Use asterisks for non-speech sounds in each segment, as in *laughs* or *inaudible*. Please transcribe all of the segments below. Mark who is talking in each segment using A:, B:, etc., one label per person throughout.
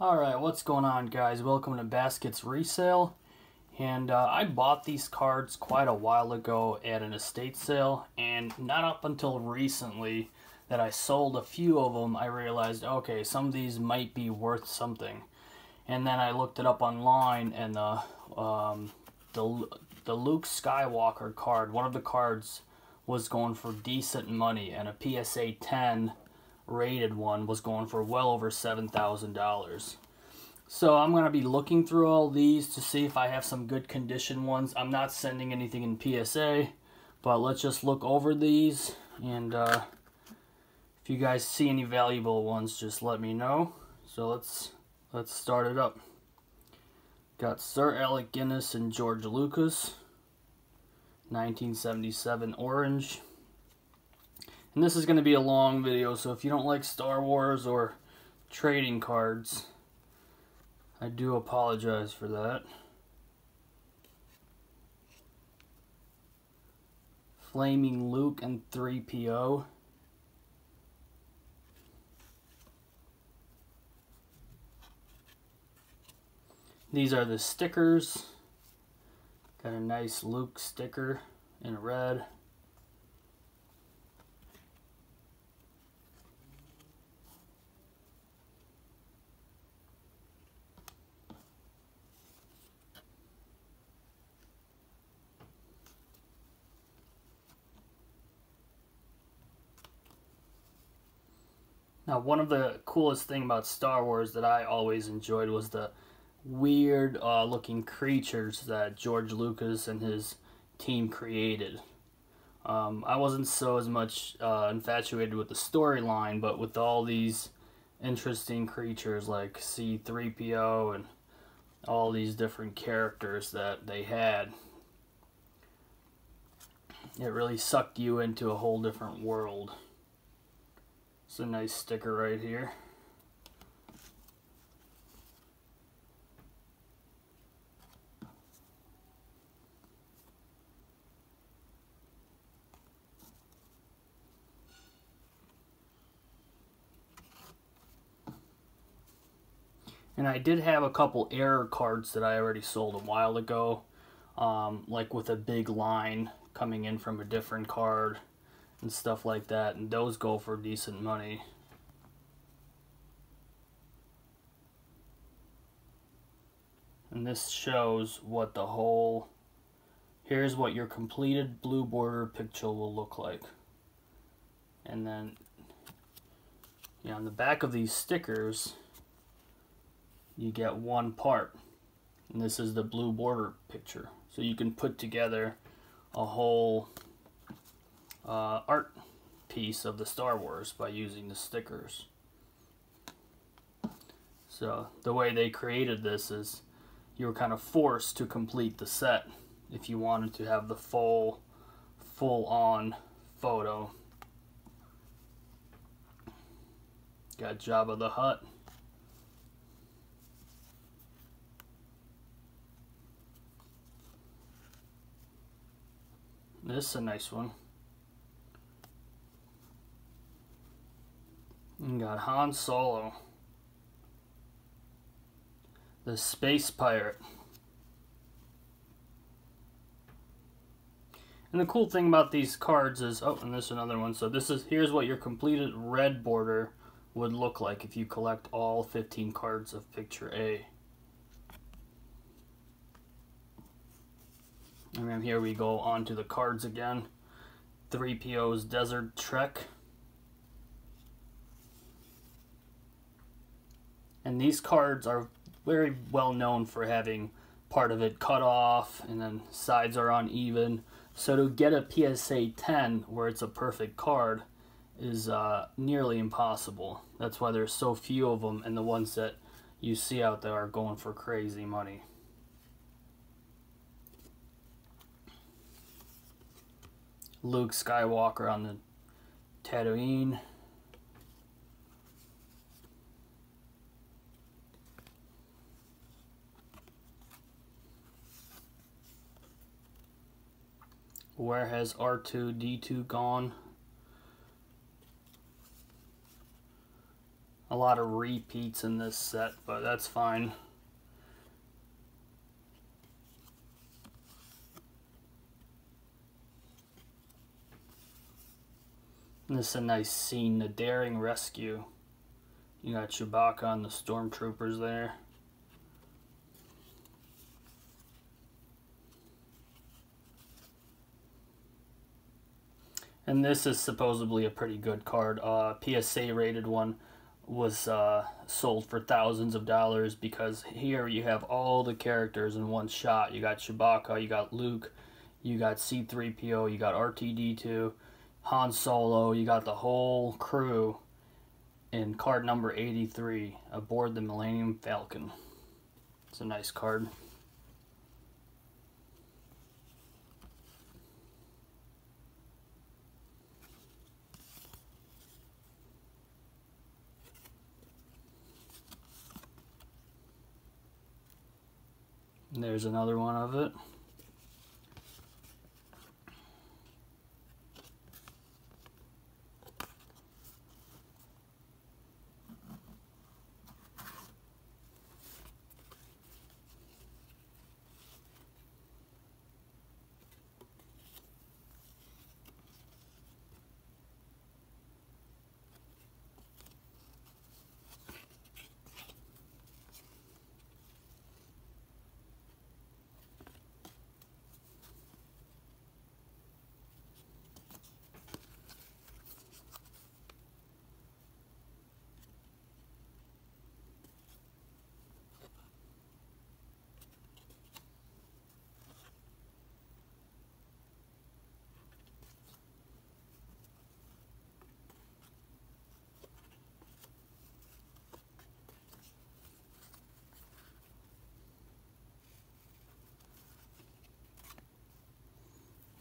A: Alright, what's going on guys? Welcome to Baskets Resale. And uh, I bought these cards quite a while ago at an estate sale. And not up until recently that I sold a few of them, I realized, okay, some of these might be worth something. And then I looked it up online and the, um, the, the Luke Skywalker card, one of the cards was going for decent money. And a PSA 10 rated one was going for well over $7,000. So I'm going to be looking through all these to see if I have some good condition ones. I'm not sending anything in PSA, but let's just look over these. And uh, if you guys see any valuable ones, just let me know. So let's let's start it up. Got Sir Alec Guinness and George Lucas. 1977 orange. And this is going to be a long video, so if you don't like Star Wars or trading cards, I do apologize for that. Flaming Luke and 3PO. These are the stickers. Got a nice Luke sticker in red. Now, one of the coolest thing about Star Wars that I always enjoyed was the weird uh, looking creatures that George Lucas and his team created. Um, I wasn't so as much uh, infatuated with the storyline, but with all these interesting creatures like C-3PO and all these different characters that they had, it really sucked you into a whole different world. It's a nice sticker right here. And I did have a couple error cards that I already sold a while ago. Um, like with a big line coming in from a different card and stuff like that and those go for decent money. And this shows what the whole here's what your completed blue border picture will look like. And then yeah, on the back of these stickers you get one part. And this is the blue border picture. So you can put together a whole uh, art piece of the Star Wars by using the stickers. So the way they created this is you were kind of forced to complete the set if you wanted to have the full full on photo. Got Jabba the Hutt. This is a nice one. And got Han Solo. The Space Pirate. And the cool thing about these cards is, oh, and this is another one. So this is, here's what your completed red border would look like if you collect all 15 cards of picture A. And then here we go on to the cards again. 3PO's Desert Trek. And these cards are very well known for having part of it cut off and then sides are uneven. So to get a PSA 10 where it's a perfect card is uh, nearly impossible. That's why there's so few of them and the ones that you see out there are going for crazy money. Luke Skywalker on the Tatooine. Where has R2-D2 gone? A lot of repeats in this set, but that's fine. And this is a nice scene, the daring rescue. You got Chewbacca and the stormtroopers there. And this is supposedly a pretty good card. Uh, PSA rated one was uh, sold for thousands of dollars because here you have all the characters in one shot. You got Chewbacca, you got Luke, you got C3PO, you got R2-D2, Han Solo, you got the whole crew in card number 83 aboard the Millennium Falcon. It's a nice card. There's another one of it.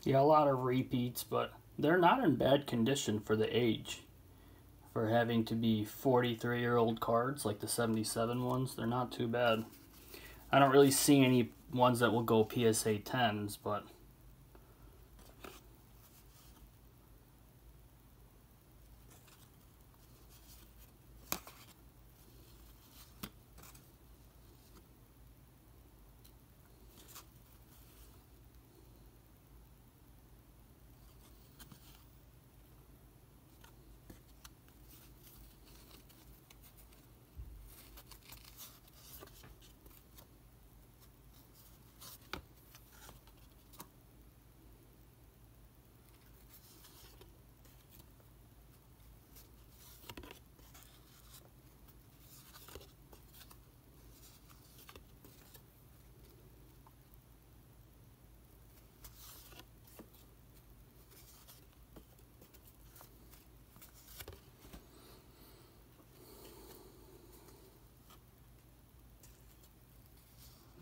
A: Yeah, a lot of repeats, but they're not in bad condition for the age. For having to be 43 year old cards like the 77 ones, they're not too bad. I don't really see any ones that will go PSA 10s, but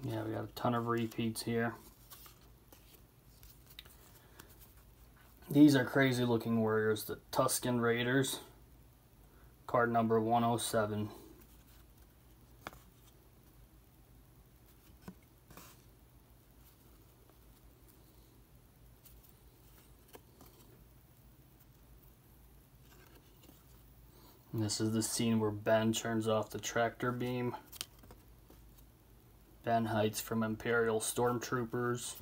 A: Yeah, we got a ton of repeats here. These are crazy looking warriors, the Tusken Raiders. Card number 107. And this is the scene where Ben turns off the tractor beam. Ben Heights from Imperial Stormtroopers.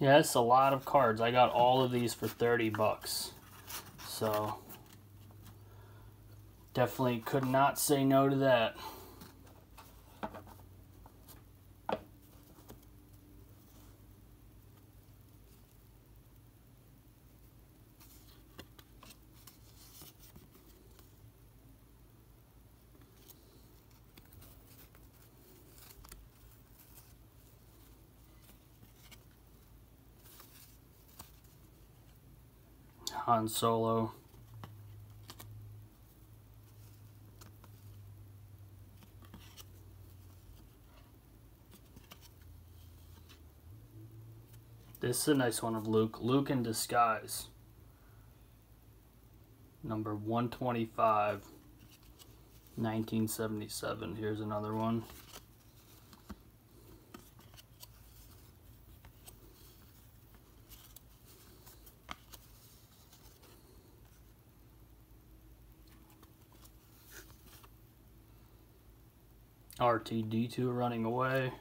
A: Yeah, it's a lot of cards. I got all of these for 30 bucks. So, Definitely could not say no to that. Han Solo. This is a nice one of Luke. Luke in Disguise. Number 125. 1977. Here's another one. R2-D2 running away.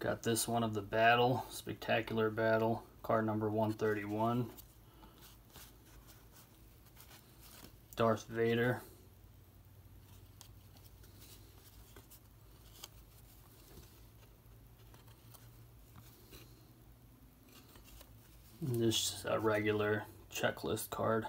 A: Got this one of the battle, spectacular battle, card number 131. Darth Vader. This is a regular checklist card.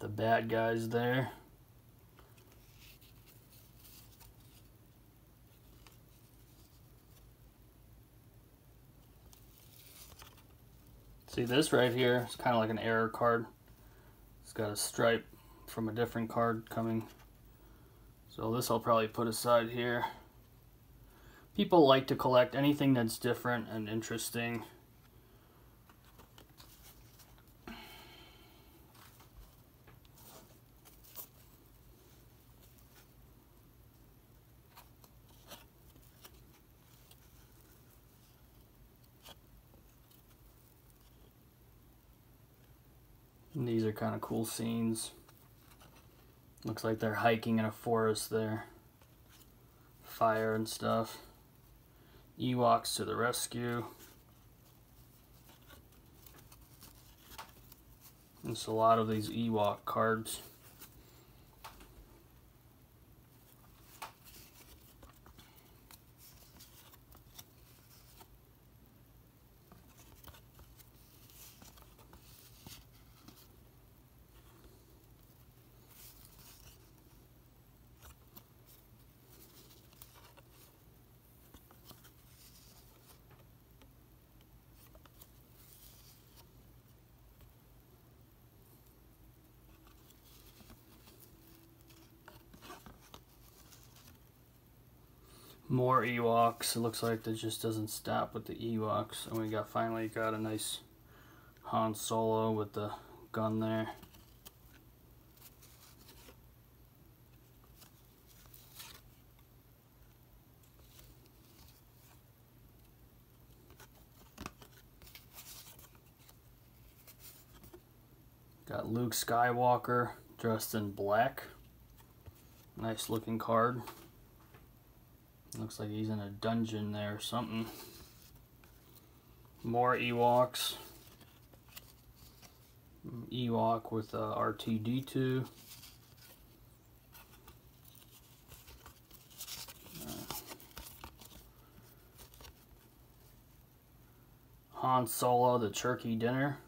A: The bad guys there. See this right here, it's kind of like an error card. It's got a stripe from a different card coming. So this I'll probably put aside here. People like to collect anything that's different and interesting. And these are kind of cool scenes. Looks like they're hiking in a forest there. Fire and stuff. Ewoks to the rescue. There's a lot of these Ewok cards. More Ewoks. It looks like that just doesn't stop with the Ewoks. And we got finally got a nice Han Solo with the gun there. Got Luke Skywalker dressed in black. Nice looking card. Looks like he's in a dungeon there or something. More Ewoks. Ewok with uh, R2-D2. Uh, Han Solo, the turkey dinner.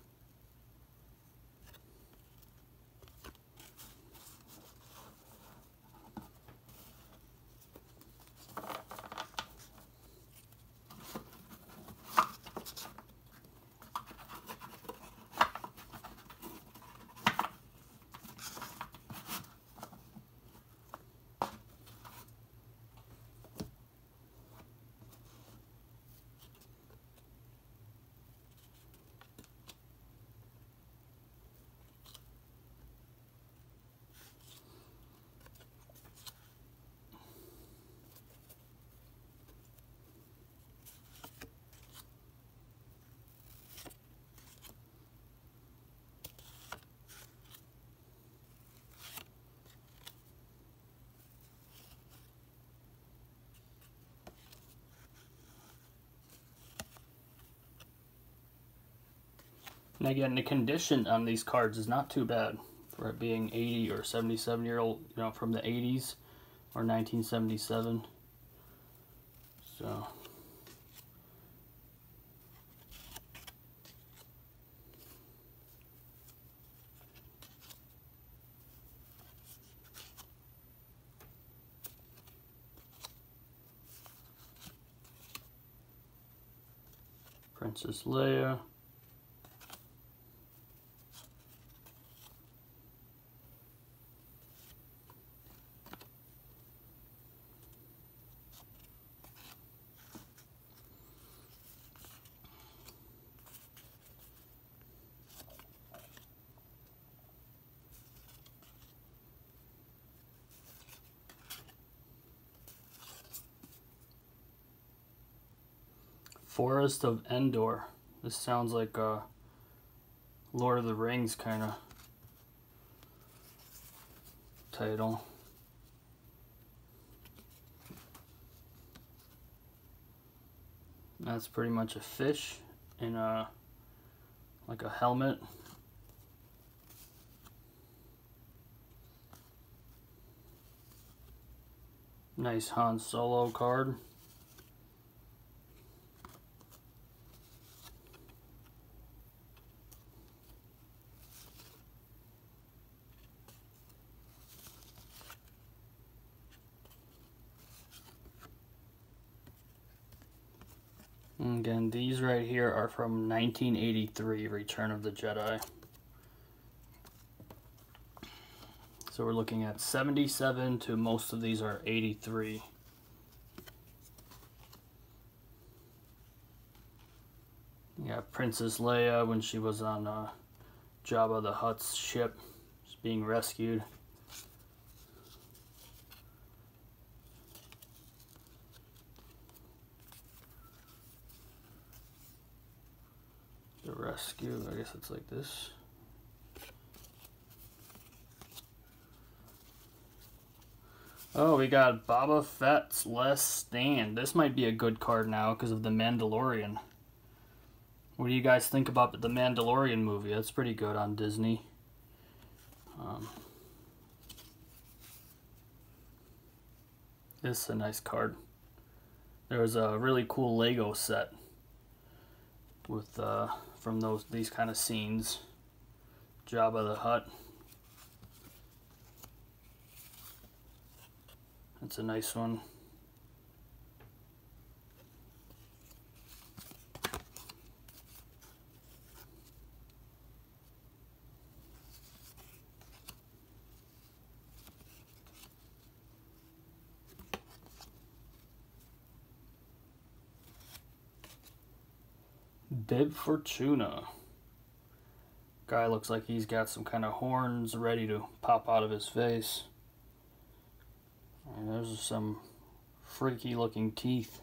A: Again, the condition on these cards is not too bad for it being 80 or 77 year old, you know, from the 80s or 1977. So. Princess Leia. Forest of Endor. This sounds like a Lord of the Rings kind of title. That's pretty much a fish in a like a helmet. Nice Han Solo card. These right here are from 1983, Return of the Jedi. So we're looking at 77 to most of these are 83. Yeah, Princess Leia when she was on uh, Jabba the Hutt's ship, just being rescued. the rescue. I guess it's like this. Oh, we got Boba Fett's Last Stand. This might be a good card now because of The Mandalorian. What do you guys think about the Mandalorian movie? That's pretty good on Disney. Um, this is a nice card. There was a really cool Lego set with uh, from those these kind of scenes. Jabba the Hutt. That's a nice one. Bib Fortuna. Guy looks like he's got some kind of horns ready to pop out of his face. And there's some freaky looking teeth.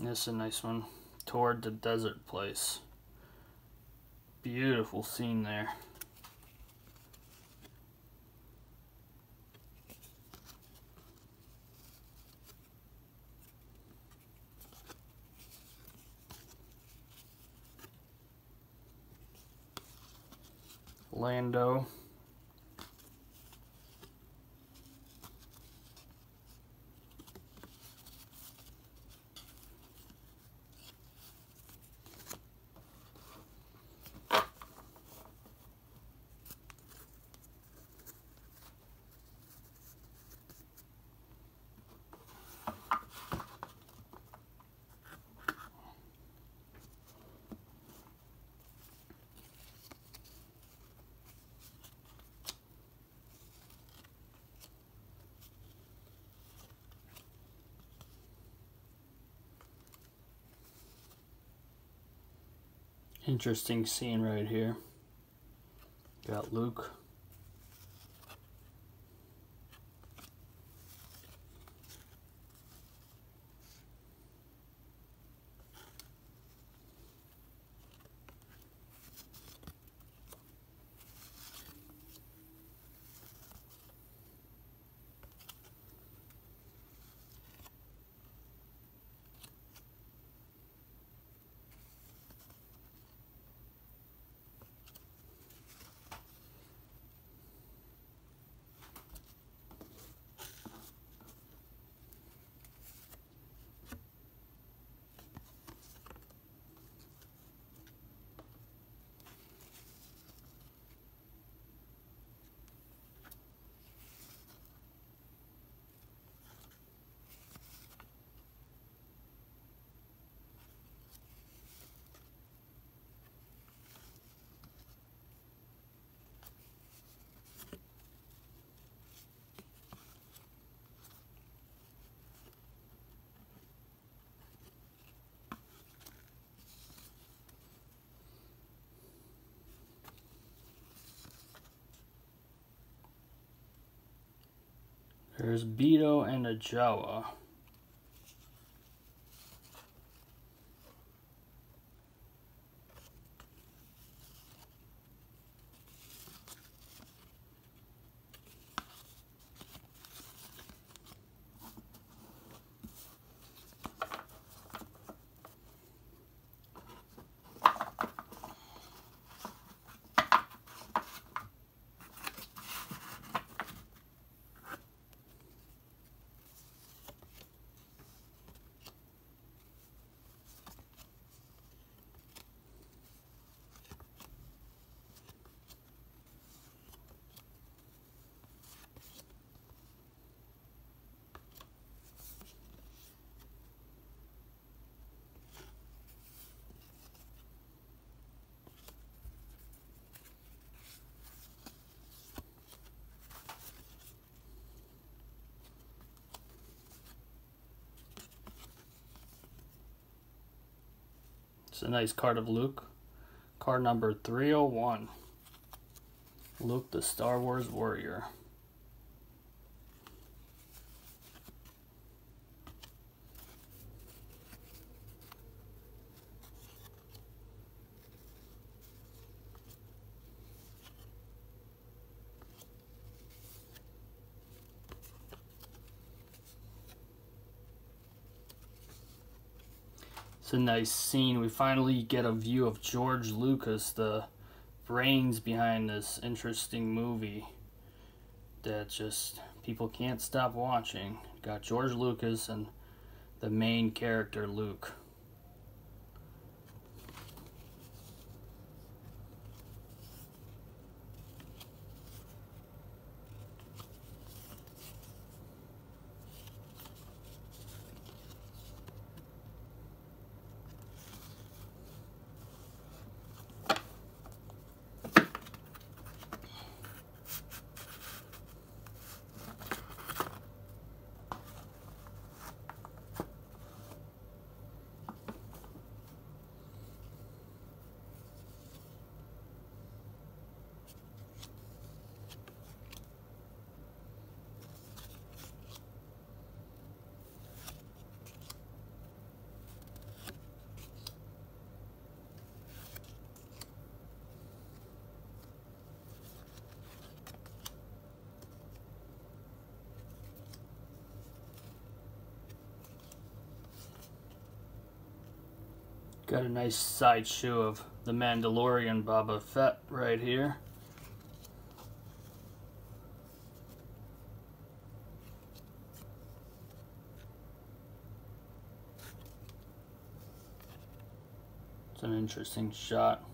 A: This is a nice one. Toward the desert place. Beautiful scene there. Lando. Interesting scene right here. Got Luke. There's Beto and a Jawa. It's a nice card of Luke. Card number 301. Luke the Star Wars Warrior. It's a nice scene. We finally get a view of George Lucas, the brains behind this interesting movie that just people can't stop watching. Got George Lucas and the main character, Luke. Got a nice side shoe of the Mandalorian Boba Fett right here. It's an interesting shot.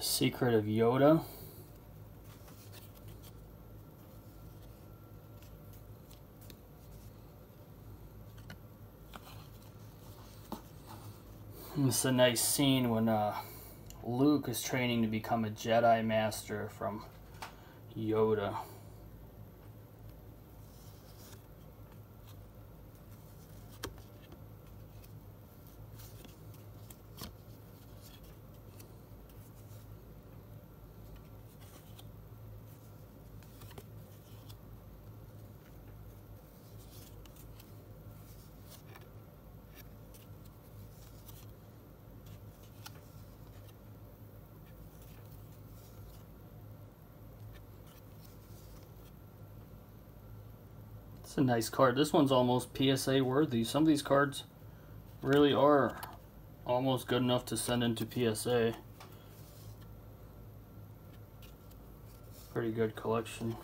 A: The Secret of Yoda. It's a nice scene when uh, Luke is training to become a Jedi Master from Yoda. A nice card. This one's almost PSA worthy. Some of these cards really are almost good enough to send into PSA. Pretty good collection.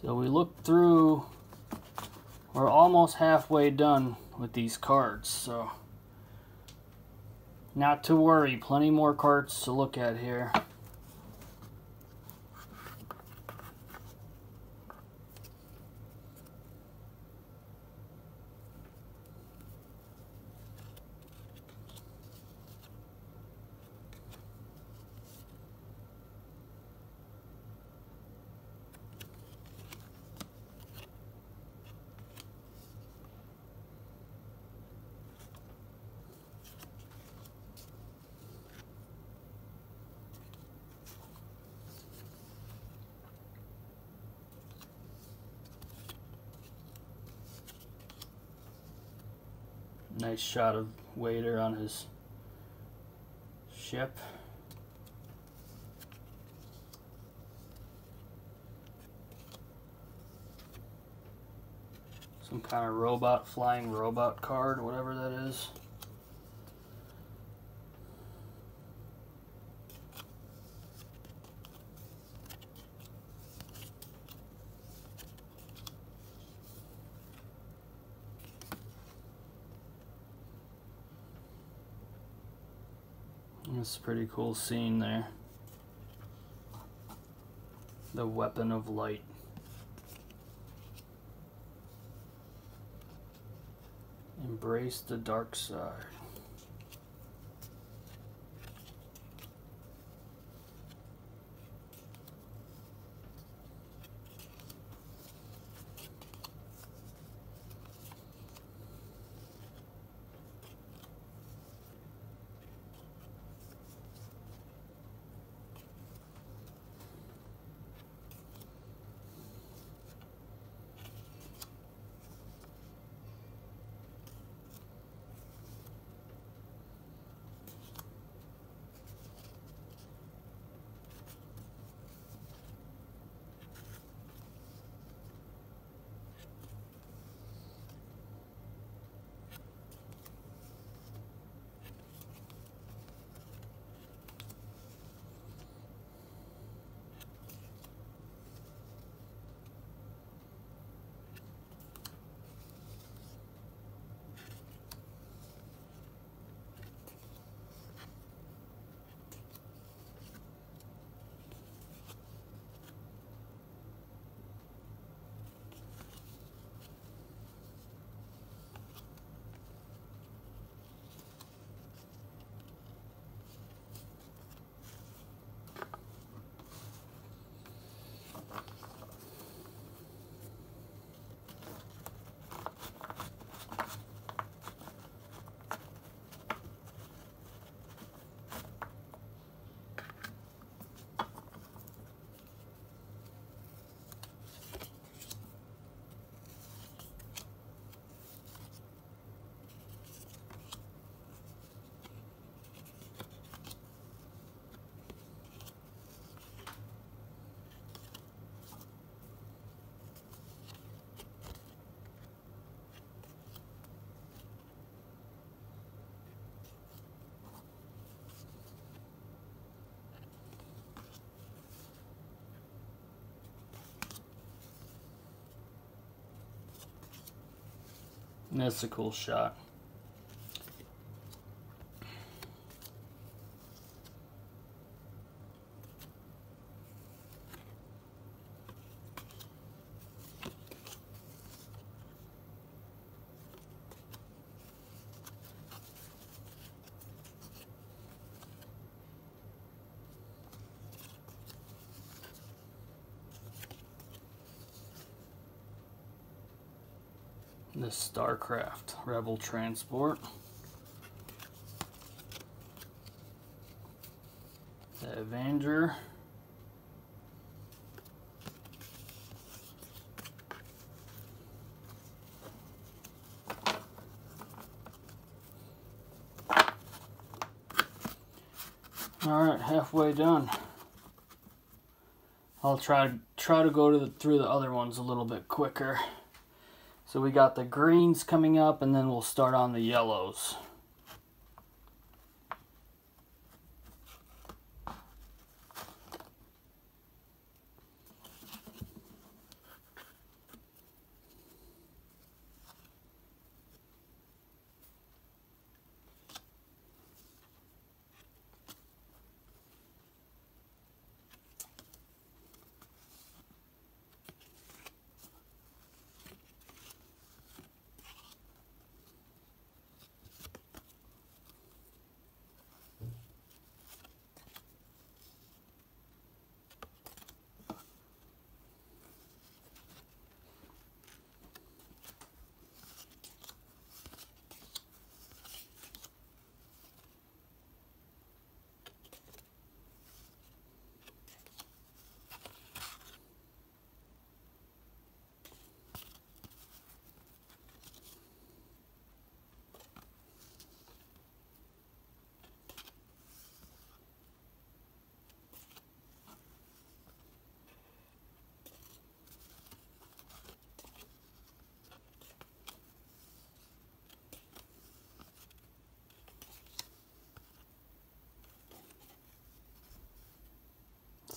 A: So we look through, we're almost halfway done with these cards, so not to worry, plenty more cards to look at here. Nice shot of Vader on his ship. Some kind of robot, flying robot card, whatever that is. It's a pretty cool scene there. The weapon of light. Embrace the dark side. That's a cool shot. The StarCraft Rebel Transport. The Avenger. Alright, halfway done. I'll try try to go to the, through the other ones a little bit quicker. So we got the greens coming up and then we'll start on the yellows.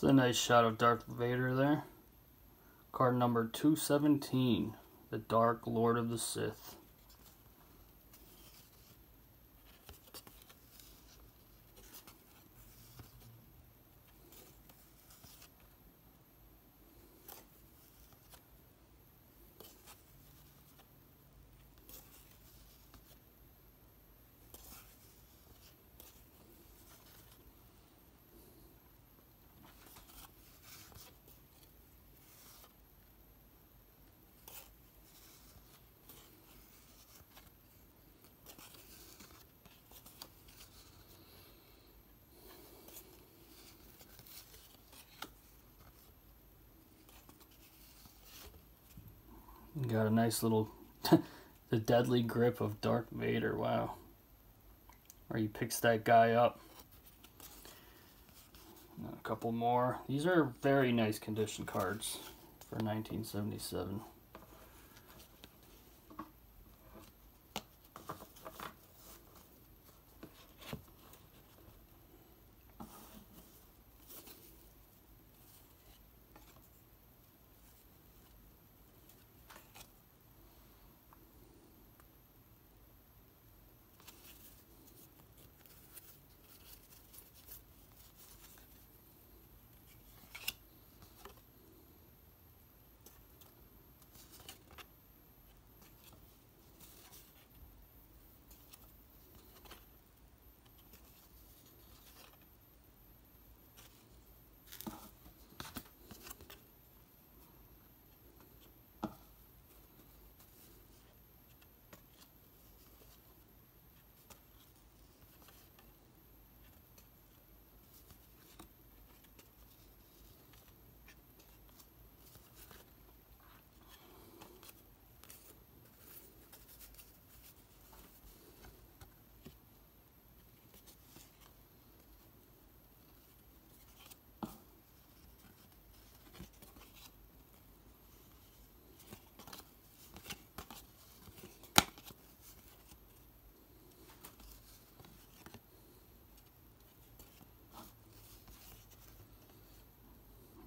A: It's a nice shot of Darth Vader there. Card number 217, the Dark Lord of the Sith. Got a nice little, *laughs* the deadly grip of Darth Vader, wow. Where he picks that guy up. A couple more. These are very nice condition cards for 1977.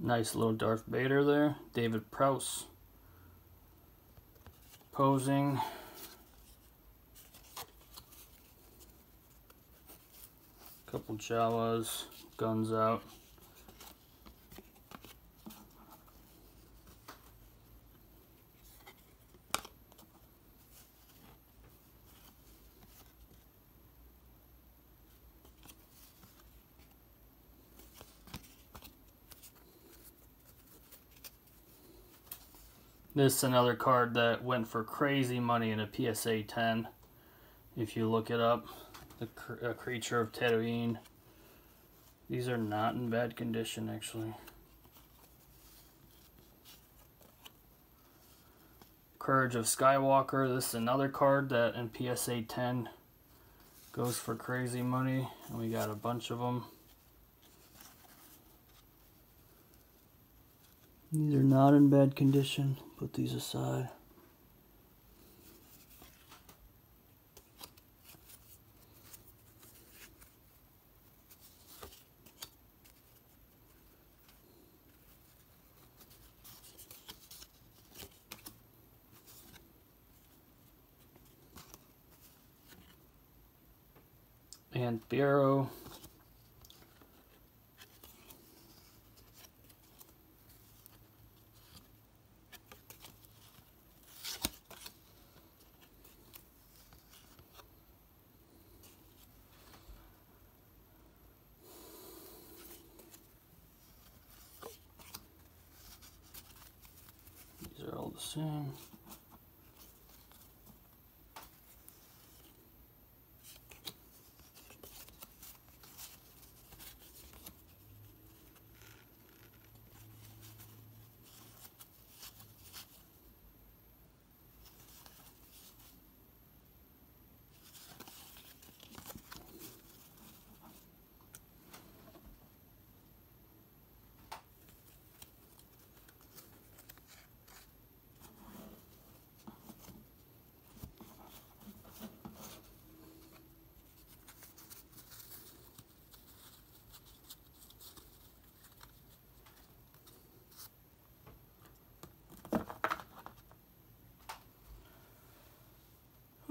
A: Nice little Darth Vader there. David Prowse. Posing. Couple Jawas. Guns out. This is another card that went for crazy money in a PSA 10. If you look it up, the cr creature of Tatooine. These are not in bad condition, actually. Courage of Skywalker. This is another card that in PSA 10 goes for crazy money. And we got a bunch of them. These are not in bad condition. Put these aside. and Bureau the same.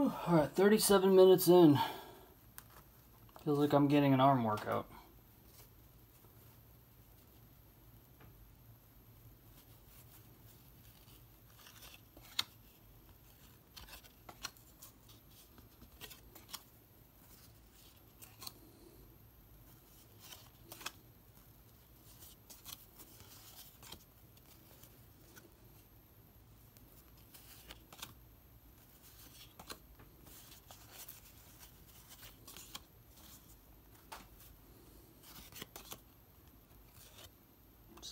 A: Alright, 37 minutes in. Feels like I'm getting an arm workout.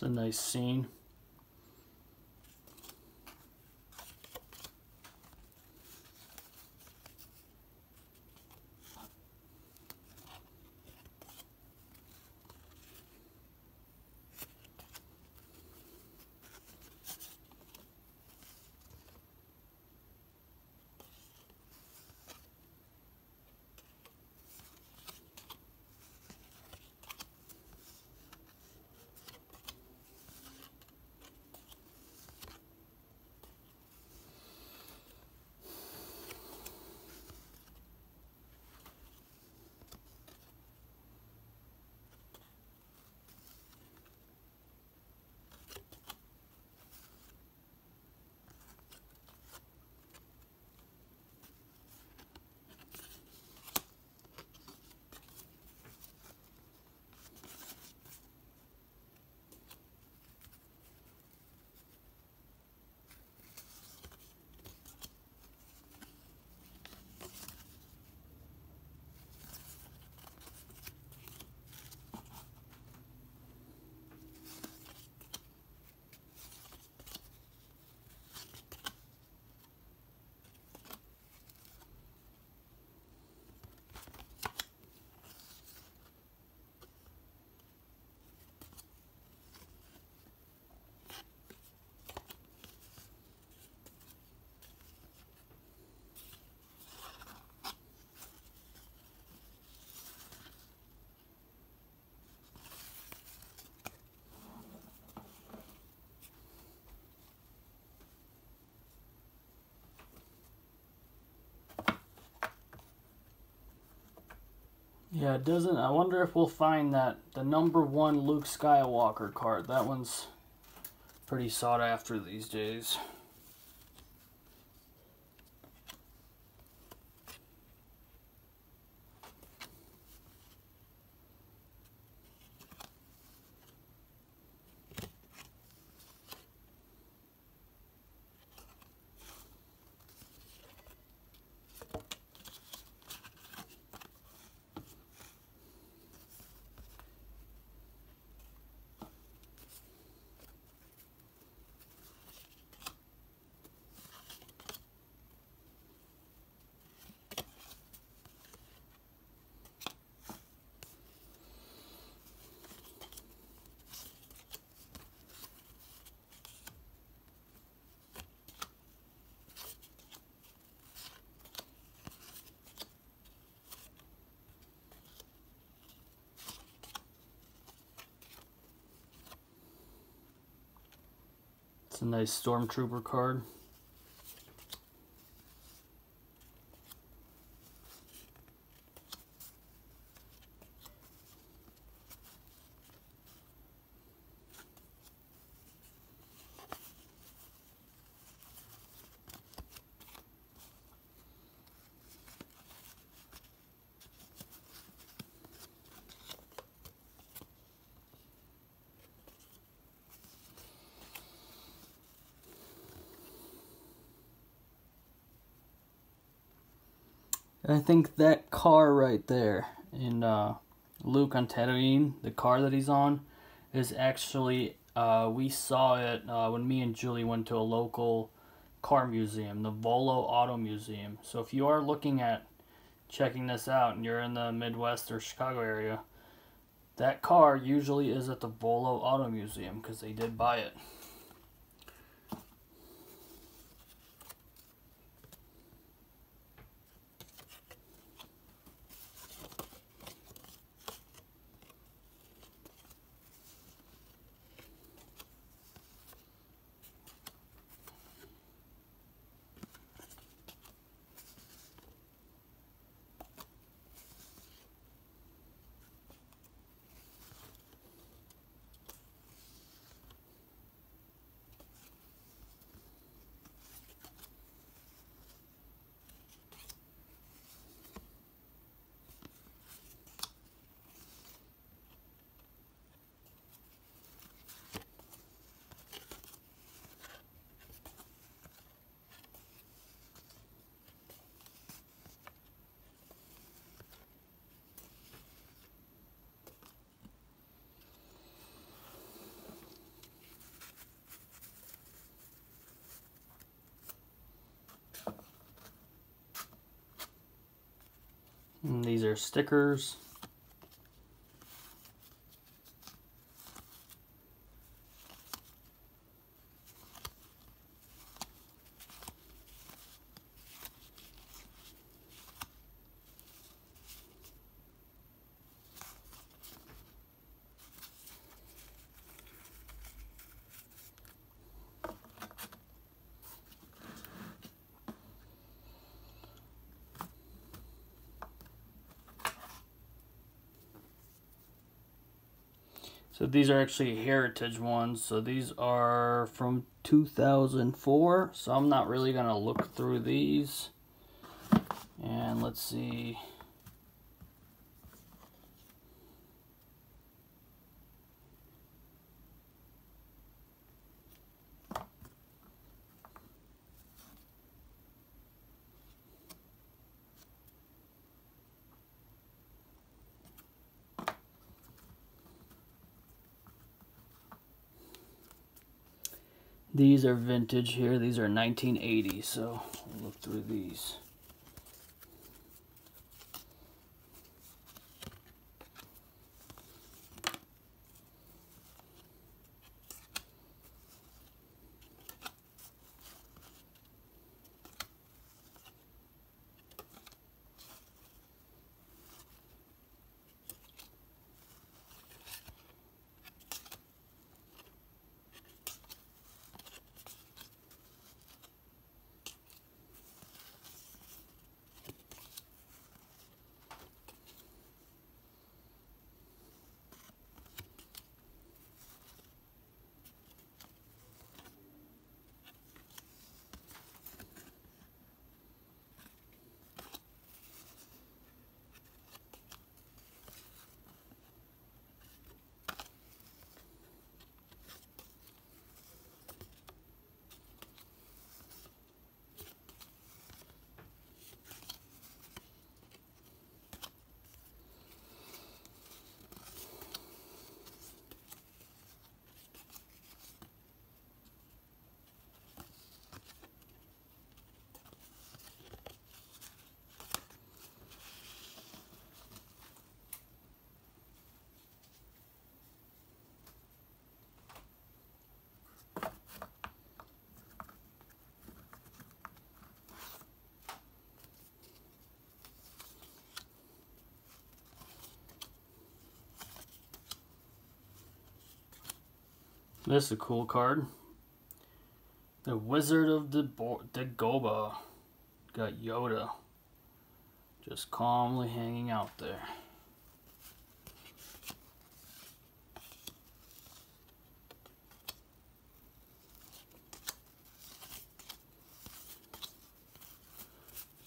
A: A nice scene. Yeah, it doesn't. I wonder if we'll find that the number one Luke Skywalker card. That one's pretty sought after these days. It's a nice Stormtrooper card. I think that car right there in uh, Luke on Tatooine, the car that he's on, is actually, uh, we saw it uh, when me and Julie went to a local car museum, the Volo Auto Museum. So if you are looking at checking this out and you're in the Midwest or Chicago area, that car usually is at the Volo Auto Museum because they did buy it. And these are stickers. These are actually heritage ones. So these are from 2004. So I'm not really going to look through these. And let's see. These are vintage here. These are 1980, so look through these. This is a cool card. The Wizard of the Dagobah. Got Yoda. Just calmly hanging out there.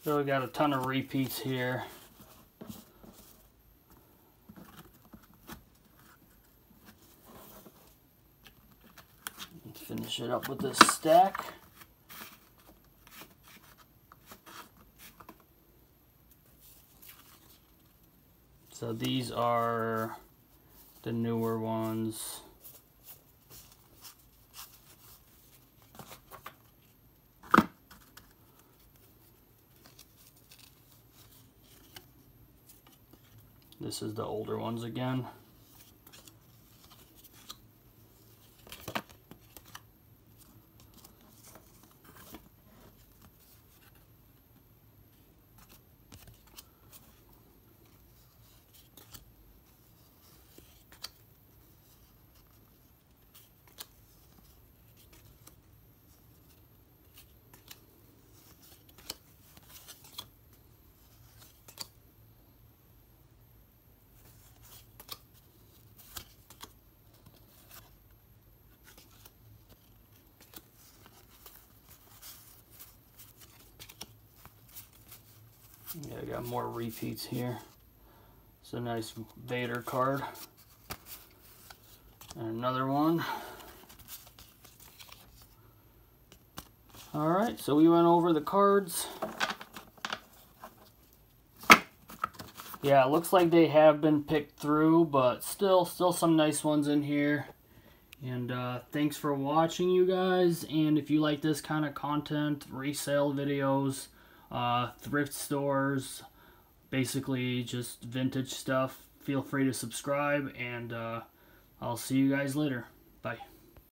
A: So we got a ton of repeats here. Finish it up with this stack. So these are the newer ones. This is the older ones again. Got more repeats here. It's a nice Vader card. And another one. Alright, so we went over the cards. Yeah, it looks like they have been picked through, but still, still some nice ones in here. And uh, thanks for watching, you guys. And if you like this kind of content, resale videos, uh, thrift stores, basically just vintage stuff. Feel free to subscribe, and uh, I'll see you guys later. Bye.